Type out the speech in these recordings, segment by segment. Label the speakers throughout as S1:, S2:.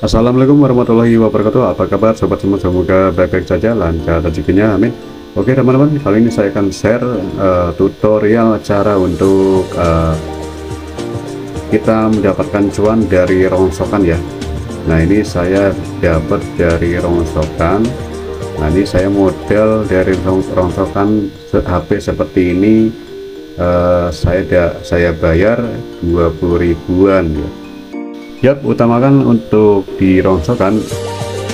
S1: Assalamualaikum warahmatullahi wabarakatuh. Apa kabar sobat semua? Semoga baik-baik saja lancar rezekinya. Amin. Oke teman-teman kali ini saya akan share uh, tutorial cara untuk uh, kita mendapatkan cuan dari rongsokan ya. Nah ini saya dapat dari rongsokan. Nah ini saya model dari rongsokan HP seperti ini. Uh, saya saya bayar 20 ribuan ya Yap, utamakan untuk dirongsokan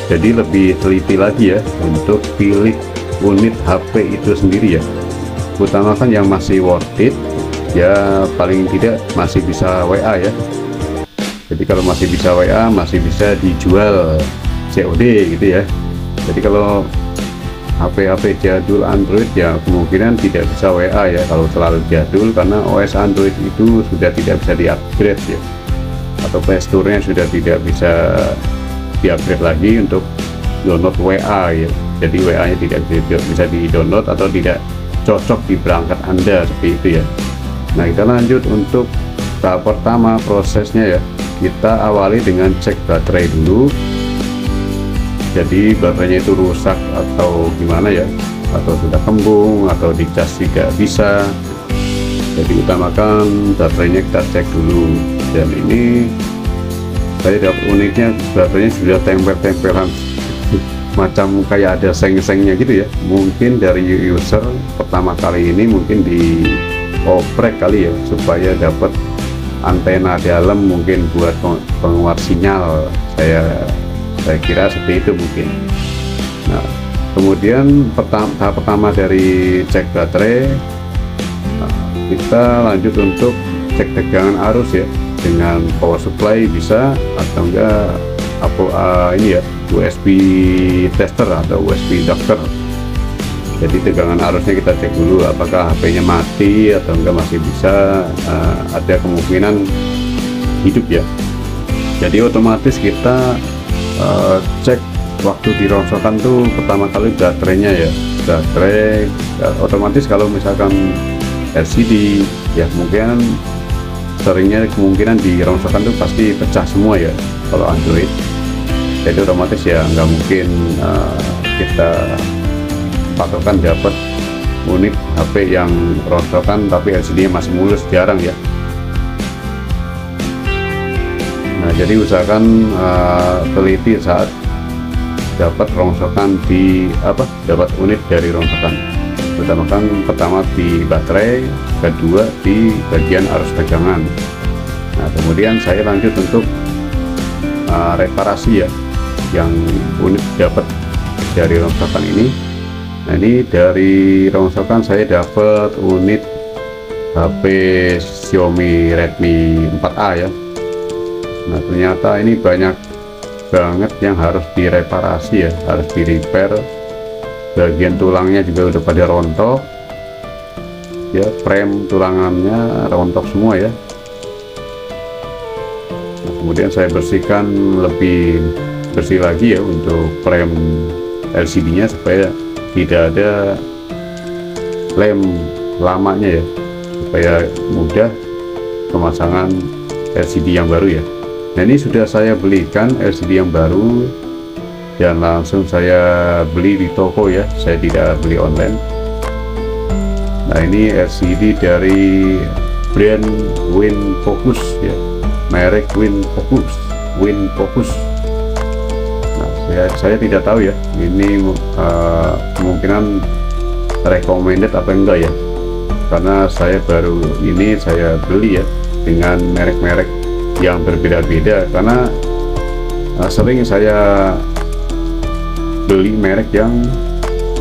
S1: jadi lebih teliti lagi ya untuk pilih unit HP itu sendiri ya. Utamakan yang masih worth it ya paling tidak masih bisa WA ya. Jadi kalau masih bisa WA masih bisa dijual COD gitu ya. Jadi kalau HP-HP jadul Android ya kemungkinan tidak bisa WA ya. Kalau terlalu jadul karena OS Android itu sudah tidak bisa di-upgrade ya atau playstore-nya sudah tidak bisa di-upgrade lagi untuk download WA ya. Jadi WA nya tidak bisa di download atau tidak cocok di perangkat anda seperti itu ya. Nah kita lanjut untuk tahap pertama prosesnya ya. Kita awali dengan cek baterai dulu. Jadi baterainya itu rusak atau gimana ya? Atau sudah kembung atau dicas tidak bisa. Jadi utamakan baterainya kita cek dulu dan ini saya dapat uniknya baterainya sudah tempel-tempelan. Macam kayak ada seng-sengnya gitu ya. Mungkin dari user pertama kali ini mungkin di oprek kali ya supaya dapat antena dalam mungkin buat pengeluar sinyal. Saya saya kira seperti itu mungkin. Nah kemudian pertama, tahap pertama dari cek baterai. Nah, kita lanjut untuk cek tegangan arus ya dengan power supply bisa atau enggak apa uh, ini ya USB tester atau USB doctor jadi tegangan arusnya kita cek dulu apakah HP-nya mati atau enggak masih bisa uh, ada kemungkinan hidup ya. Jadi otomatis kita uh, cek waktu dirongsokan tuh pertama kali baterainya ya baterai uh, otomatis kalau misalkan LCD ya mungkin seringnya kemungkinan di rongsokan tuh pasti pecah semua ya kalau Android. Jadi otomatis ya nggak mungkin uh, kita patokan dapat unit HP yang rongsokan tapi LCD nya masih mulus jarang ya. Nah jadi usahakan uh, teliti saat dapat rongsokan di apa dapat unit dari rongsokan utamakan pertama di baterai kedua di bagian arus tegangan nah kemudian saya lanjut untuk uh, reparasi ya yang unit dapat dari rongsokan ini. Nah ini dari rongsokan saya dapat unit HP Xiaomi Redmi 4A ya. Nah ternyata ini banyak banget yang harus direparasi ya harus di repair bagian tulangnya juga udah pada rontok. Ya frame tulangannya rontok semua ya. Nah, kemudian saya bersihkan lebih bersih lagi ya untuk frame LCD nya supaya tidak ada lem lamanya ya. Supaya mudah pemasangan LCD yang baru ya. Nah ini sudah saya belikan LCD yang baru dan langsung saya beli di toko ya saya tidak beli online. Nah ini LCD dari brand Win Focus ya merek Win Focus Win Focus. Nah saya, saya tidak tahu ya ini uh, kemungkinan recommended apa enggak ya. Karena saya baru ini saya beli ya dengan merek-merek yang berbeda-beda. Karena uh, sering saya beli merek yang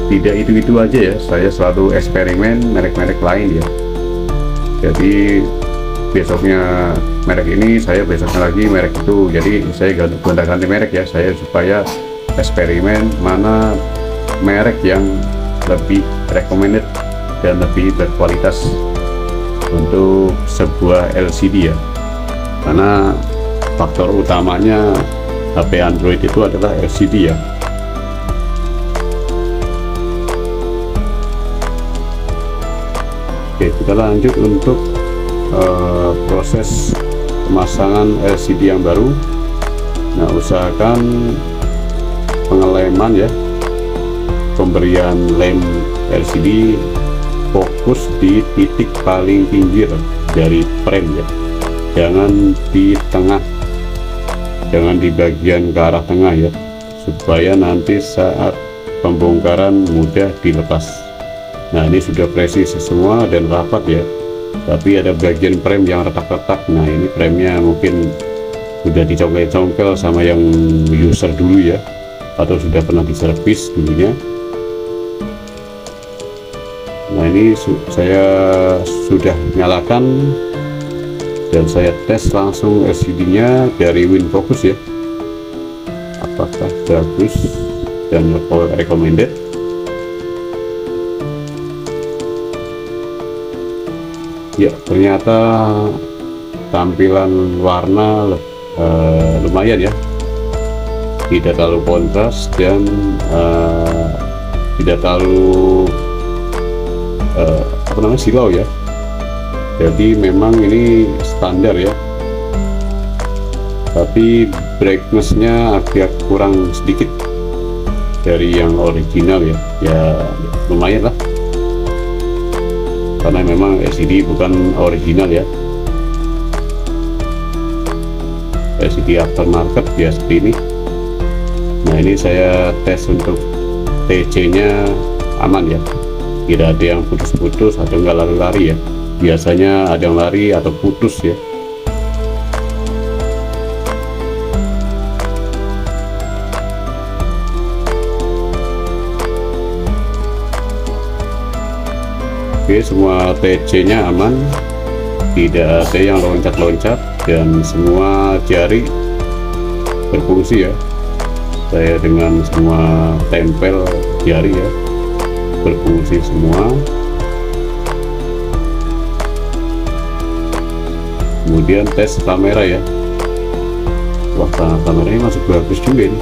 S1: tidak itu-itu aja ya. Saya selalu eksperimen merek-merek lain ya. Jadi besoknya merek ini saya besoknya lagi merek itu. Jadi saya ganti-ganti merek ya. Saya supaya eksperimen mana merek yang lebih recommended dan lebih berkualitas untuk sebuah LCD ya. Karena faktor utamanya HP Android itu adalah LCD ya kita lanjut untuk uh, proses pemasangan LCD yang baru. Nah usahakan pengeleman ya. Pemberian lem LCD fokus di titik paling pinggir dari frame ya. Jangan di tengah. Jangan di bagian ke arah tengah ya supaya nanti saat pembongkaran mudah dilepas nah ini sudah presisi semua dan rapat ya. Tapi ada bagian frame yang retak-retak. Nah ini framenya mungkin sudah dicongkel-congkel sama yang user dulu ya. Atau sudah pernah diservis dulunya. Nah ini su saya sudah nyalakan dan saya tes langsung LCD nya dari WinFocus ya. Apakah bagus dan recommended ya ternyata tampilan warna uh, lumayan ya. Tidak terlalu kontras dan uh, tidak terlalu uh, apa namanya silau ya. Jadi memang ini standar ya. Tapi brightnessnya agak kurang sedikit dari yang original ya ya lumayan lah karena memang LCD bukan original ya. LCD aftermarket ya seperti ini. Nah ini saya tes untuk TC nya aman ya. Tidak ada yang putus-putus atau enggak lari-lari ya. Biasanya ada yang lari atau putus ya Oke semua TC nya aman. Tidak ada yang loncat-loncat dan semua jari berfungsi ya. Saya dengan semua tempel jari ya berfungsi semua. Kemudian tes kamera ya. Wah kameranya masih bagus juga ini.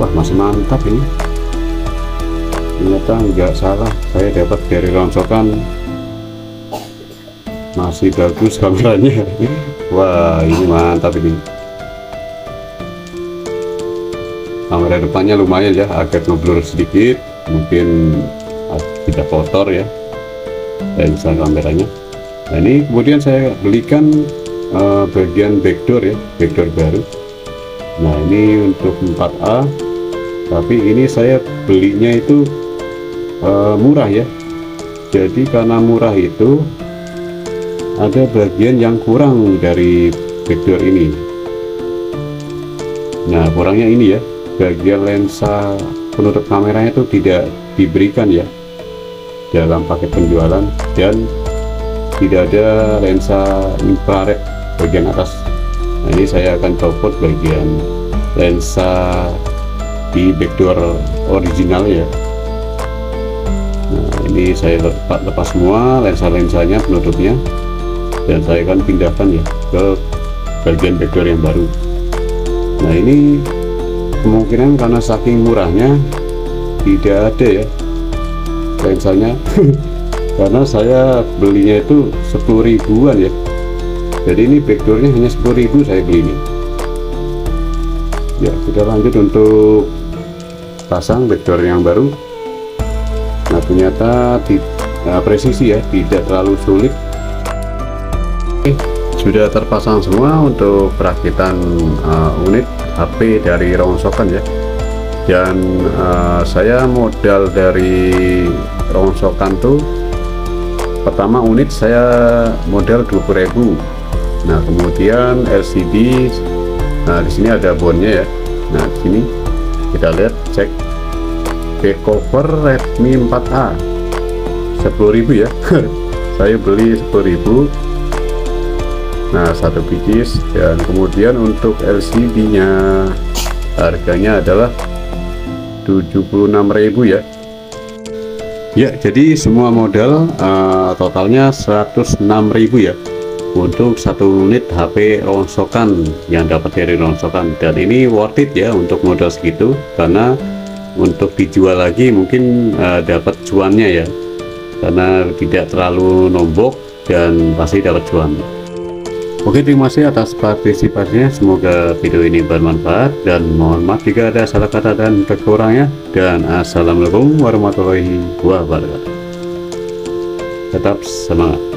S1: Wah masih mantap ini ternyata nggak salah saya dapat dari rongsokan. Masih bagus kameranya wah ini mantap ini. Kamera depannya lumayan ya agak ngeblur sedikit. Mungkin tidak kotor ya lensa kameranya. Nah ini kemudian saya belikan uh, bagian backdoor ya backdoor baru. Nah ini untuk 4A tapi ini saya belinya itu uh, murah ya. Jadi karena murah itu ada bagian yang kurang dari backdoor ini. Nah kurangnya ini ya. Bagian lensa penutup kameranya itu tidak diberikan ya. Dalam paket penjualan dan tidak ada lensa infrared bagian atas. Nah ini saya akan copot bagian lensa di backdoor original ya ini saya lepas, semua lensa-lensanya penutupnya. Dan saya akan pindahkan ya ke bagian backdoor yang baru. Nah ini kemungkinan karena saking murahnya tidak ada ya lensanya. Karena saya belinya itu 10 ribuan ya. Jadi ini backdoornya hanya 10 ribu saya beli ini ya kita lanjut untuk pasang backdoor yang baru ternyata di, nah, presisi ya tidak terlalu sulit. Oke, sudah terpasang semua untuk perakitan uh, unit HP dari rongsokan ya. Dan uh, saya modal dari rongsokan tuh pertama unit saya modal 20.000 nah kemudian LCD nah di sini ada bondnya ya. Nah di sini kita lihat cek back cover Redmi 4A 10.000 ya. Saya beli 10.000 nah satu biji dan kemudian untuk LCD nya harganya adalah 76.000 ya. Ya jadi semua modal uh, totalnya 106.000 ya. Untuk satu unit HP rongsokan yang dapat dari rongsokan. Dan ini worth it ya untuk modal segitu karena untuk dijual lagi mungkin uh, dapat cuannya ya. Karena tidak terlalu nombok dan pasti dapat cuan. Oke terima kasih atas partisipasinya semoga video ini bermanfaat. Dan mohon maaf jika ada salah kata dan kekurangannya. Dan assalamualaikum warahmatullahi wabarakatuh. Tetap semangat